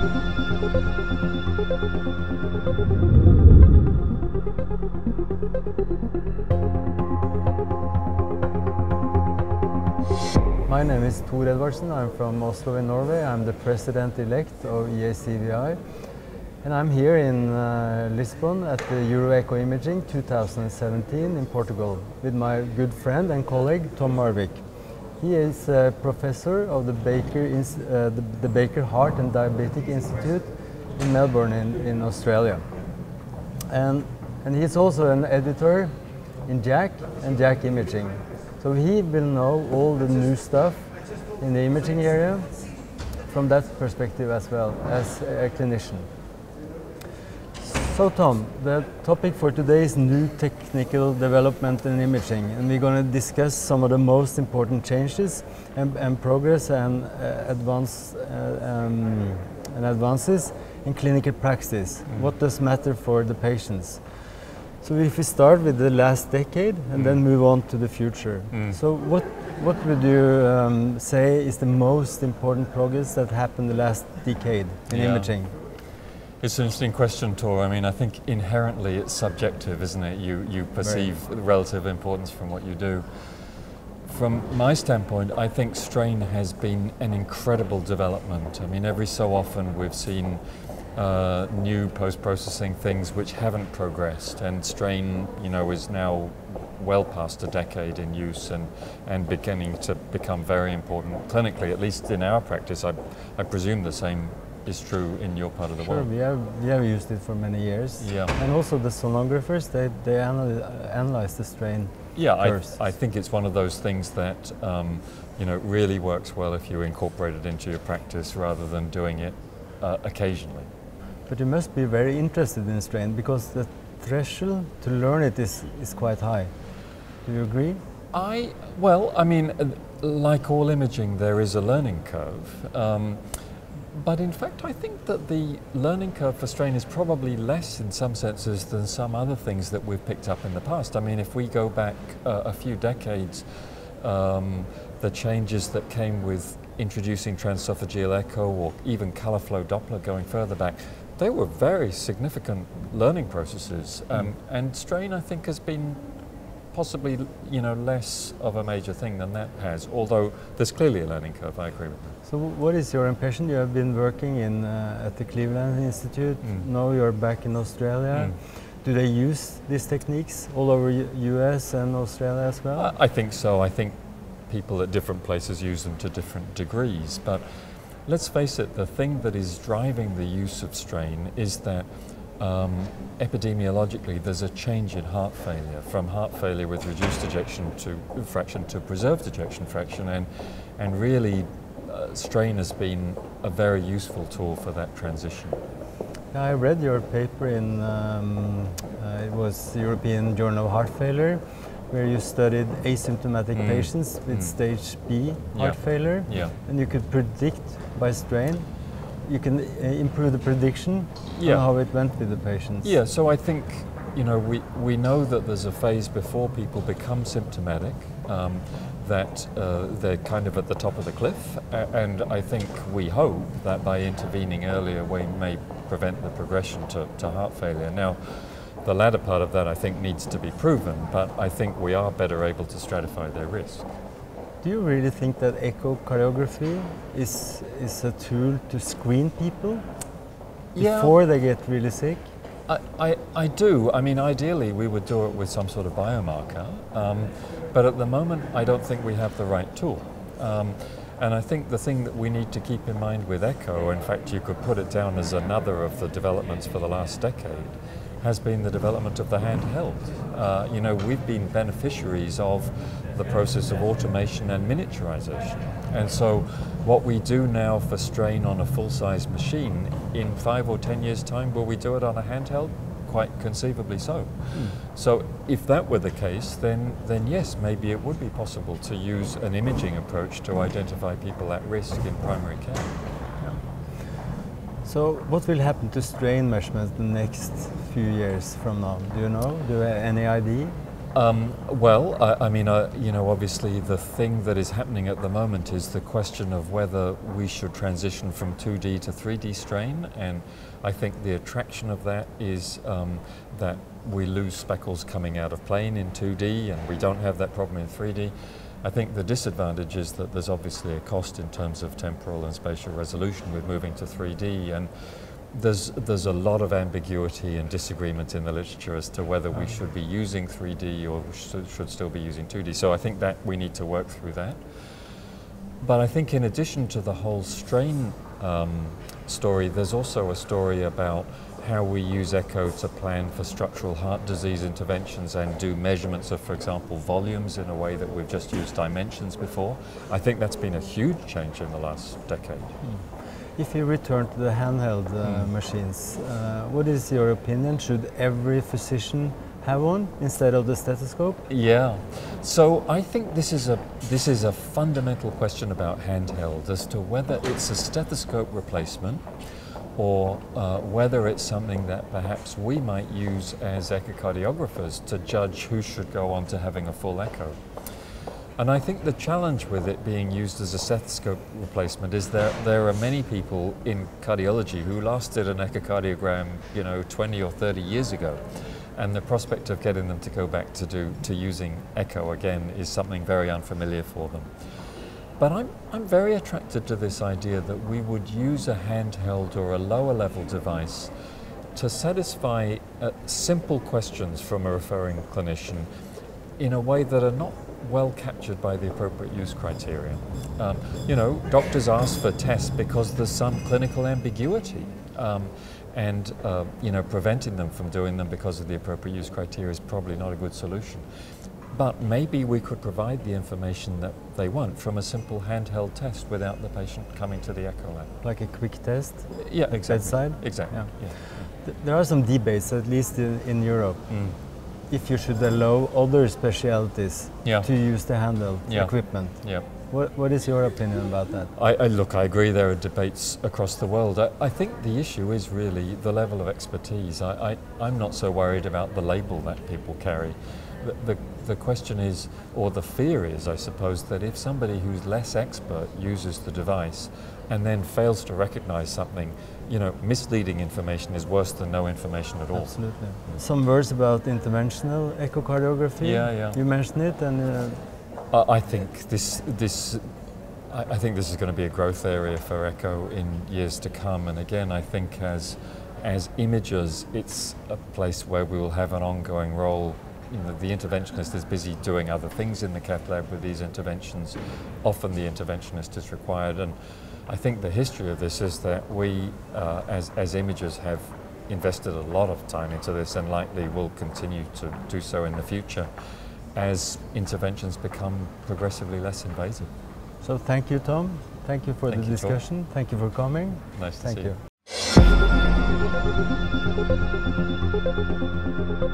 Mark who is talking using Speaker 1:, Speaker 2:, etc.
Speaker 1: My name is Thor Edvardsen. I'm from Oslo in Norway. I'm the president-elect of EACVI. And I'm here in uh, Lisbon at the EuroEcho Imaging 2017 in Portugal with my good friend and colleague Tom Marwick. He is a professor of the Baker, uh, the, the, Baker Heart and Diabetic Institute in Melbourne in, in Australia. And, and he's also an editor in JACC and JACC Imaging. So he will know all the new stuff in the imaging area from that perspective as well as a clinician. So Tom, the topic for today is new technical development in imaging and we're going to discuss some of the most important changes and, and progress and, uh, advance, uh, um, and advances in clinical practice. Mm. What does matter for the patients? So if we start with the last decade and mm. then move on to the future. Mm. So what what would you um, say is the most important progress that happened the last decade in yeah. imaging?
Speaker 2: It's an interesting question, Thor. I mean, I think inherently it's subjective, isn't it? You you perceive right. relative importance from what you do. From my standpoint, I think strain has been an incredible development. I mean, every so often we've seen uh, new post-processing things which haven't progressed and strain you know is now well past a decade in use and, and beginning to become very important clinically, at least in our practice. I, I presume the same is true in your part of the
Speaker 1: sure,
Speaker 2: world.
Speaker 1: we have, we have used it for many years.
Speaker 2: Yeah.
Speaker 1: And also the sonographers, they, they analyze, analyze the strain
Speaker 2: Yeah, I, I, think it's one of those things that um, you know, really works well if you incorporate it into your practice rather than doing it uh, occasionally.
Speaker 1: But you must be very interested in strain because the threshold to learn it is, is quite high. Do you agree?
Speaker 2: I, well, I mean, uh, like all imaging, there is a learning curve. Um, but in fact, I think that the learning curve for strain is probably less in some senses than some other things that we've picked up in the past. I mean, if we go back uh, a few decades, um, the changes that came with introducing transesophageal echo or even color flow Doppler going further back, they were very significant learning processes. Um, mm. And strain, I think, has been possibly you know less of a major thing than that has. Although there's clearly a learning curve. I agree with that.
Speaker 1: So, what is your impression? You have been working in uh, at the Cleveland Institute. Mm. Now you're back in Australia. Mm. Do they use these techniques all over U.S. and Australia as well?
Speaker 2: I, I think so. I think people at different places use them to different degrees, but let's face it, the thing that is driving the use of strain is that um, epidemiologically there's a change in heart failure from heart failure with reduced ejection to fraction to preserved ejection fraction and, and really uh, strain has been a very useful tool for that transition.
Speaker 1: I read your paper in, um, uh, it was the European Journal of Heart Failure where you studied asymptomatic mm. patients with mm. stage B heart yeah. failure,
Speaker 2: yeah.
Speaker 1: and you could predict by strain. You can uh, improve the prediction
Speaker 2: yeah.
Speaker 1: how it went with the patients.
Speaker 2: Yeah, so I think you know we, we know that there's a phase before people become symptomatic um, that uh, they're kind of at the top of the cliff, and I think we hope that by intervening earlier we may prevent the progression to, to heart failure. Now. The latter part of that, I think, needs to be proven, but I think we are better able to stratify their risk.
Speaker 1: Do you really think that echocardiography is, is a tool to screen people
Speaker 2: yeah.
Speaker 1: before they get really sick?
Speaker 2: I, I, I, do. I mean, ideally, we would do it with some sort of biomarker, um, but at the moment, I don't think we have the right tool. Um, and I think the thing that we need to keep in mind with echo, in fact, you could put it down as another of the developments for the last decade, has been the development of the handheld. Uh, you know, we've been beneficiaries of the process of automation and miniaturization. And so what we do now for strain on a full-size machine, in five or ten years' time, will we do it on a handheld? Quite conceivably so. Mm. So if that were the case, then, then yes, maybe it would be possible to use an imaging approach to identify people at risk in primary care.
Speaker 1: So what will happen to strain measurements the next few years from now? Do you know? Do you have any idea?
Speaker 2: Um, well, I, I mean, uh, you know, obviously the thing that is happening at the moment is the question of whether we should transition from 2D to 3D strain, and I think the attraction of that is um, that we lose speckles coming out of plane in 2D, and we don't have that problem in 3D. I think the disadvantage is that there's obviously a cost in terms of temporal and spatial resolution with moving to 3D, and there's, there's a lot of ambiguity and disagreement in the literature as to whether we mm. should be using 3D or should, should still be using 2D. So I think that we need to work through that. But I think in addition to the whole strain um, story, there's also a story about how we use echo to plan for structural heart disease interventions and do measurements of, for example, volumes in a way that we've just used dimensions before. I think that's been a huge change in the last decade. Mm.
Speaker 1: If you return to the handheld uh, mm. machines, uh, what is your opinion? Should every physician have one instead of the stethoscope?
Speaker 2: Yeah. So I think this is a this is a fundamental question about handheld as to whether it's a stethoscope replacement or uh, whether it's something that perhaps we might use as echocardiographers to judge who should go on to having a full echo. And I think the challenge with it being used as a stethoscope replacement is that there are many people in cardiology who last did an echocardiogram, you know, 20 or 30 years ago. And the prospect of getting them to go back to do to using echo again is something very unfamiliar for them. But I'm, I'm very attracted to this idea that we would use a handheld or a lower level device to satisfy uh, simple questions from a referring clinician in a way that are not well captured by the appropriate use criteria. Um, you know, doctors ask for tests because there's some clinical ambiguity. Um, and uh, you know, preventing them from doing them because of the appropriate use criteria is probably not a good solution. But maybe we could provide the information that they want from a simple handheld test without the patient coming to the echo lab.
Speaker 1: Like a quick test?
Speaker 2: Yeah, exactly.
Speaker 1: Bedside?
Speaker 2: Exactly. Yeah. Yeah.
Speaker 1: There are some debates, at least in, in Europe, mm if you should allow other specialties yeah. to use the handheld yeah. equipment.
Speaker 2: Yeah.
Speaker 1: What, what is your opinion about that?
Speaker 2: I, I, look, I agree there are debates across the world. I, I, think the issue is really the level of expertise. I, I, am not so worried about the label that people carry. The, the, the question is, or the fear is, I suppose, that if somebody who's less expert uses the device and then fails to recognize something, you know, misleading information is worse than no information at all.
Speaker 1: Absolutely. Some words about interventional echocardiography.
Speaker 2: Yeah, yeah.
Speaker 1: You mentioned it, and
Speaker 2: uh, I think this this. I think this is going to be a growth area for echo in years to come, and again, I think as as imagers, it's a place where we will have an ongoing role you know, the interventionist is busy doing other things in the cath lab with these interventions. Often the interventionist is required, and I think the history of this is that we, uh, as, as imagers, have invested a lot of time into this and likely will continue to do so in the future as interventions become progressively less invasive.
Speaker 1: So thank you, Tom. Thank you for thank the you, discussion. Tom. Thank you for coming.
Speaker 2: Nice
Speaker 1: thank
Speaker 2: to
Speaker 1: see
Speaker 2: you. you.